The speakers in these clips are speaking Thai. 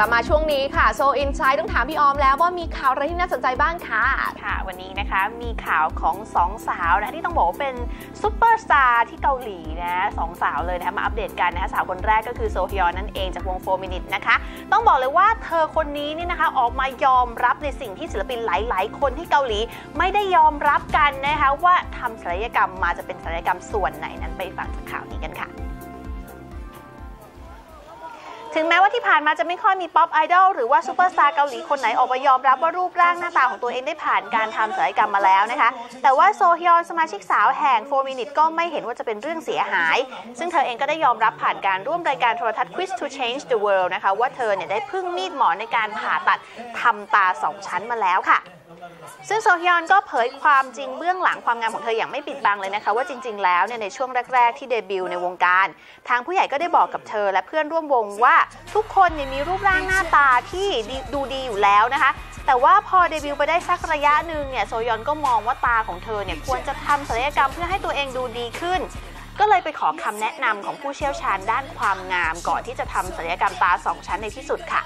กลับมาช่วงนี้ค่ะโซอินไซด์ต้องถามพี่ออมแล้วว่ามีข่าวอะไรที่น่าสนใจบ้างคะค่ะ วันนี้นะคะมีข่าวของสองสาวนะที่ต้องบอกว่าเป็นซูเปอร์สตาร์ที่เกาหลีนะสองสาวเลยนะคะมาอัปเดตกันนะคะสาวคนแรกก็คือโซฮยอนนั่นเองจากวง4 Minute นะคะ ต้องบอกเลยว่าเธอคนนี้เนี่ยนะคะออกมายอมรับในสิ่งที่ศิลปินหลาย ๆ คนที่เกาหลี ไม่ได้ยอมรับกันนะคะว่าทำศัลยกรรมมาจะเป็นศัลยกรรมส่วนไหนนั้นไปฟังจากข่าวนี้กันค่ะ ถึงแม้ว่าที่ผ่านมาจะไม่ค่อยมีป๊อปไอดอลหรือว่าซูเปอร์สตาร์เกาหลีคนไหนออกมายอมรับว่ารูปร่างหน้าตาของตัวเองได้ผ่านการทำศัลยกรรมมาแล้วนะคะ แต่ว่าโซฮยอนสมาชิกสาวแห่ง 4 Minute ก็ไม่เห็นว่าจะเป็นเรื่องเสียหาย ซึ่งเธอเองก็ได้ยอมรับผ่านการร่วมรายการโทรทัศน์ Quiz to Change the World นะคะว่าเธอเนี่ยได้พึ่งมีดหมอในการผ่าตัดทำตาสองชั้นมาแล้วค่ะ ซึ่งโซฮยอนก็เผยความจริงเบื้องหลังความงามของเธออย่างไม่ปิดบังเลยนะคะ ว่าจริง ๆ แล้วเนี่ยในช่วงแรก ๆ ที่เดบิวต์ในวงการ ทางผู้ใหญ่ก็ได้บอกกับเธอและเพื่อนร่วมวงว่าทุกคนเนี่ยมีรูปร่างหน้าตาที่ดีดูดีอยู่แล้วนะคะ แต่ว่าพอเดบิวต์ไปได้สักระยะหนึ่งเนี่ยโซยอนก็มองว่าตาของเธอเนี่ยควรจะทำศัลยกรรมเพื่อให้ตัวเองดูดีขึ้นก็เลยไปขอคำแนะนำของผู้เชี่ยวชาญด้านความงามก่อนที่จะทำศัลยกรรมตาสองชั้นในที่สุดค่ะ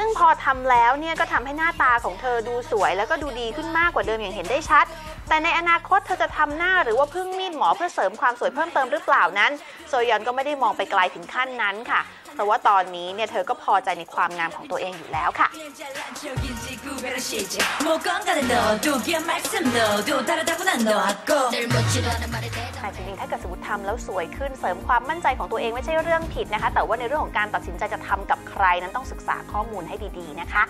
ซึ่งพอทำแล้วเนี่ยก็ทำให้หน้าตาของเธอดูสวย แล้วก็ดูดีขึ้นมากกว่าเดิมอย่างเห็นได้ชัด แต่ในอนาคตเธอจะทำหน้าหรือว่าพึ่งมีดหมอเพื่อเสริมความสวยเพิ่มเติมหรือเปล่านั้น โซยอนก็ไม่ได้มองไปไกลถึงขั้นนั้นค่ะ เพราะว่าตอนนี้เนี่ยเธอก็พอใจในความงามของตัวเองอยู่แล้วค่ะ แต่จริงๆ ถ้าเกิดสมมติทำแล้วสวยขึ้นเสริมความมั่นใจของตัวเองไม่ใช่เรื่องผิดนะคะ แต่ว่าในเรื่องของการตัดสินใจจะทำกับใครนั้นต้องศึกษาข้อมูลให้ดีๆนะคะ